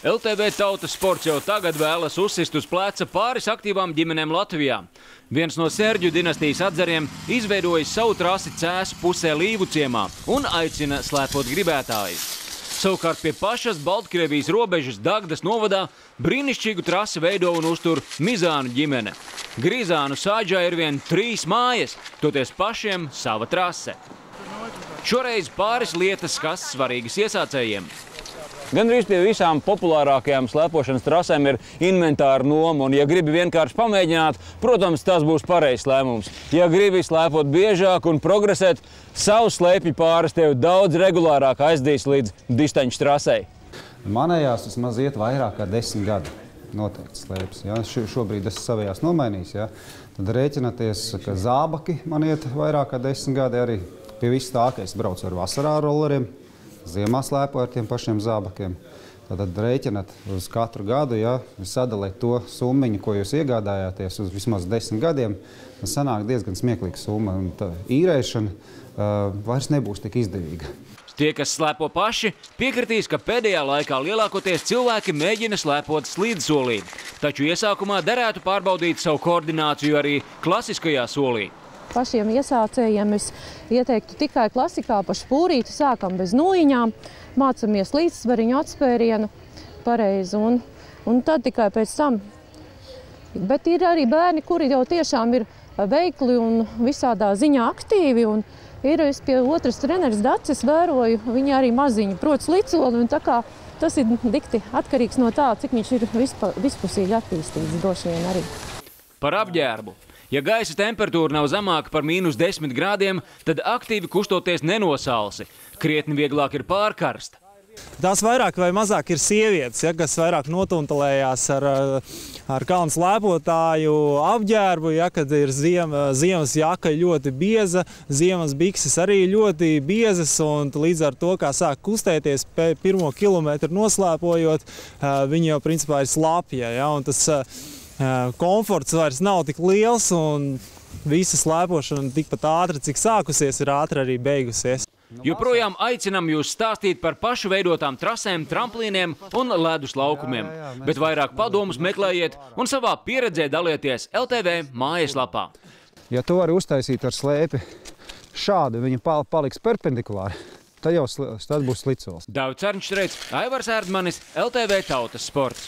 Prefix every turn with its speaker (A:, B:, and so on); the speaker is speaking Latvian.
A: LTV tautas sports jau tagad vēlas uzsist uz pleca pāris aktīvām ģimenēm Latvijā. Viens no Sērģu dinastijas atzariem izveidojis savu trasi cēsu pusē Līvu ciemā un aicina slēpot gribētājus. Savukārt pie pašas Baltkrievijas robežas Dagdas novadā brīnišķīgu trasi veido un uztur Mizānu ģimene. Grīzānu sāģā ir vien trīs mājas, toties pašiem sava trase. Šoreiz pāris lietas, kas svarīgas iesācējiem. Gandrīz pie visām populārākajām slēpošanas trasēm ir inventāra noma, un, ja gribi vienkārši pamēģināt, protams, tas būs pareizs lēmums. Ja gribi slēpot biežāk un progresēt, savu slēpju pāris tev daudz regulārāk aizdīs līdz distaņu trasei.
B: Manējās vismaz iet vairāk kā desmit gadi. Noteikti slēpjas. Ja? Šobrīd esmu savējās nomainījis. Ja? Tad rēķināties, ka zābaki man iet vairāk kā desmit gadi arī pie viss tā, ka es braucu ar vasarā rolleriem ziemā slēpoju ar tiem pašiem zābakiem. Tad rēķināt uz katru gadu, ja sadalīt to summu, ko jūs iegādājāties uz vismaz desmit gadiem, tas sanāk diezgan smieklīga summa. Un tā īrēšana uh, vairs nebūs tik izdevīga.
A: Tie, kas slēpo paši, piekritīs, ka pēdējā laikā lielākoties cilvēki mēģina slēpot slīdsolī. Taču iesākumā derētu pārbaudīt savu koordināciju arī klasiskajā solī
C: pašiem iesācējiem es ieteiktu tikai klasikā pa špūrīti, sākam bez nūjiņām, mācamies līdzsvariņu atspērienu pareizi un, un tad tikai pēc tam. Bet ir arī bērni, kuri jau tiešām ir veikli un visādā ziņā aktīvi. Un ir es pie otras treneris Dacis vēroju, viņi arī maziņi prot slicoli. Un tā kā tas ir dikti atkarīgs no tā, cik viņš ir vispa, vispusīgi attīstīts droši vien arī.
A: Par apģērbu. Ja gaisa temperatūra nav zemāka par mīnus 10 grādiem, tad aktīvi kustoties nenosalsi. Krietni vieglāk ir pārkarst.
D: Tās vairāk vai mazāk ir sievietes, ja, kas vairāk notuntelējās ar, ar kalnu slēpotāju apģērbu, ja, kad ir ziem, ziemas jaka ļoti bieza, ziemas bikses arī ļoti biezas, un līdz ar to, kā sāk kustēties pirmo kilometru noslēpojot, viņi jau principā ir slapja. Ja, un tas, komforts vairs nav tik liels un visa slēpošana tikpat ātri, cik sākusies, ir ātri arī beigusies.
A: Joprojām aicinām jūs stāstīt par pašu veidotām trasēm, tramplīniem un ledus laukumiem, bet vairāk padomus meklējiet un savā pieredzē dalieties LTV mājaslapā.
B: Ja tu vari uztaisīt ar slēpi šādu, viņa paliks perpendikulāri, tad jau tas būs slicols.
A: Daudz Cerņš Reits, Aivars Erdmanis, LTV Tautas sports.